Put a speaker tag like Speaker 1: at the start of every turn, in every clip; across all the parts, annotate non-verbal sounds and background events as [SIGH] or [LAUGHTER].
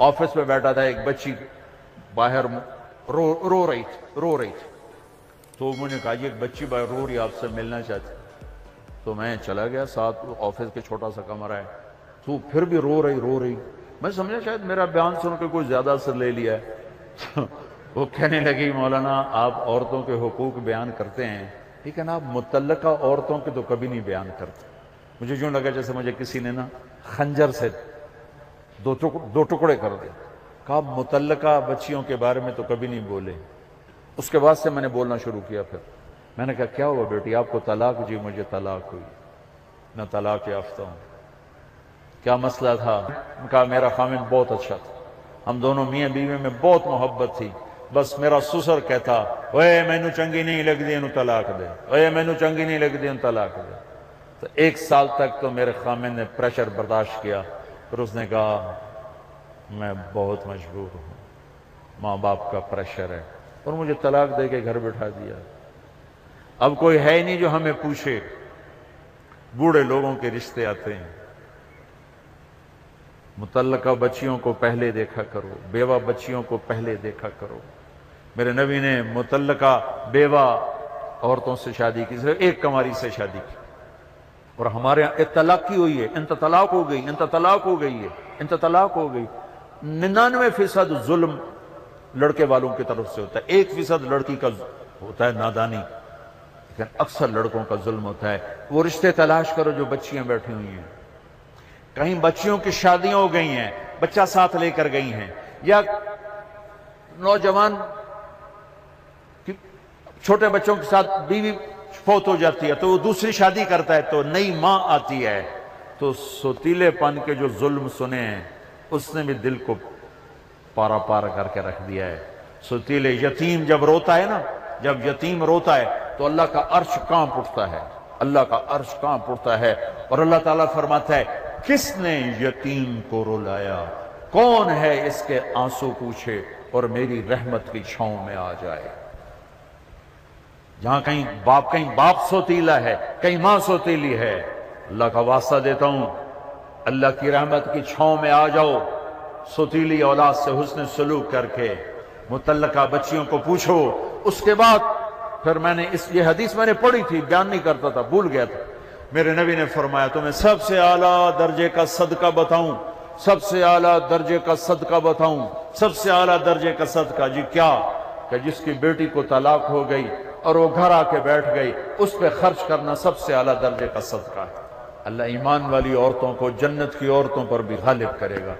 Speaker 1: Office میں بیٹھا تھا ایک بچی باہر رو رو رہی تھی، رو رہی تھی۔ تو میں نے کہا، یہ ایک بچی باہر رو رہی آپ سے ملنا چاہتی تو میں چلا گیا، ساتھ آفس کے چھوٹا سا کمرہ ہے۔ تو پھر بھی رو رہی رو رہی۔ میں سمجھا شاید میرا بیان سن کے کوئی زیادہ اثر لے لیا ہے۔ [LAUGHS] وہ کہنے لگی، مولانا، آپ عورتوں کے حقوق بیان کرتے ہیں۔ لیکن آپ متعلقہ عورتوں کے تو کبھی نہیں بیان کرتے۔ مجھے جو لگا جیسے مجھے کسی نے نا خنجر سے دو دو ٹکڑے کر دے کہا، متعلقہ بچیوں کے بارے میں تو کبھی نہیں بولے۔ اس کے بعد سے میں نے بولنا شروع کیا پھر۔ میں نے کہا، کیا ہوا بیٹی؟ آپ کو طلاق؟ جی مجھے طلاق ہوئی۔ میں طلاق یافتہ ہوں۔ کیا مسئلہ تھا؟ کہا، میرا خامن بہت اچھا تھا۔ ہم دونوں میاں بیوی میں بہت محبت تھی۔ بس میرا سسر کہتا، اے میں نو چنگی نہیں لگ دی انو طلاق دے۔ اے میں نو چنگی نہیں لگ دی انو طلاق دے۔ تو ایک سال تک تو میرے خامن نے پریشر برداشت کیا۔ پھر اس نے کہا میں بہت مجبور ہوں۔ ماں باپ کا پریشر ہے اور مجھے طلاق دے کے گھر بٹھا دیا۔ اب کوئی ہے نہیں جو ہمیں پوچھے۔ بوڑھے لوگوں کے رشتے آتے ہیں۔ متعلقہ بچیوں کو پہلے دیکھا کرو۔ بیوہ بچیوں کو پہلے دیکھا کرو۔ میرے نبی نے متعلقہ بیوہ عورتوں سے شادی کی، صرف ایک کماری سے شادی کی۔ اور ہمارے یہاں اطلاق کی ہوئی ہے، انت طلاق ہو گئی، انت طلاق ہو گئی ہے، انت طلاق ہو گئی۔ ننانوے فیصد ظلم لڑکے والوں کی طرف سے ہوتا ہے۔ ایک فیصد لڑکی کا ہوتا ہے نادانی، لیکن اکثر لڑکوں کا ظلم ہوتا ہے۔ وہ رشتے تلاش کرو جو بچیاں بیٹھی ہوئی ہیں۔ کہیں بچیوں کی شادیاں ہو گئی ہیں، بچہ ساتھ لے کر گئی ہیں۔ یا نوجوان چھوٹے بچوں کے ساتھ بیوی فوت ہو جاتی ہے، تو وہ دوسری شادی کرتا ہے، تو نئی ماں آتی ہے۔ تو سوتیلے پن کے جو ظلم سنے ہیں، اس نے بھی دل کو پارا پارا کر کے رکھ دیا ہے۔ سوتیلے یتیم جب روتا ہے نا، جب یتیم روتا ہے، تو اللہ کا عرش کہاں پڑتا ہے۔ اللہ کا عرش کہاں پڑتا ہے۔ اور اللہ تعالیٰ فرماتا ہے، کس نے یتیم کو رولایا کون ہے اس کے آنسو پوچھے اور میری رحمت کی چھاؤں میں آ جائے؟ جہاں کہیں باپ کہیں باپ سوتیلا ہے، کہیں ماں سوتیلی ہے۔ اللہ کا واسطہ دیتا ہوں۔ اللہ کی رحمت کی چھاؤں میں آ جاؤ۔ سوتیلی اولاد سے حسن سلوک کر کے متعلقہ بچیوں کو پوچھو۔ اس کے بعد پھر میں نے اس یہ حدیث میں نے پڑھی تھی، بیان نہیں کرتا تھا، بھول گیا تھا۔ میرے نبی نے فرمایا تو میں سب سے اعلیٰ درجے کا صدقہ بتاؤں۔ سب سے اعلیٰ درجے کا صدقہ بتاؤں۔ سب سے اعلیٰ درجے کا صدقہ جی کیا؟ کہ جس کی بیٹی کو طلاق ہو گئی اور وہ گھر آ کے بیٹھ گئی۔ اس پہ خرچ کرنا سب سے اعلیٰ درجے کا صدقہ ہے۔ اللہ ایمان والی عورتوں کو جنت کی عورتوں پر بھی غالب کرے گا۔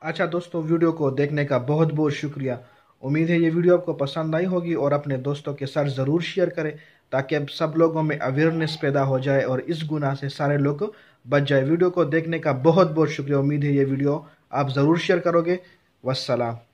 Speaker 2: اچھا دوستو، ویڈیو کو دیکھنے کا بہت بہت شکریہ۔ امید ہے یہ ویڈیو آپ کو پسند آئی ہوگی اور اپنے دوستوں کے ساتھ ضرور شیئر کریں تاکہ اب سب لوگوں میں اویئرنیس پیدا ہو جائے اور اس گناہ سے سارے لوگ بچ جائے ویڈیو کو دیکھنے کا بہت بہت شکریہ۔ امید ہے یہ ویڈیو آپ ضرور شیئر کرو گے۔ والسلام۔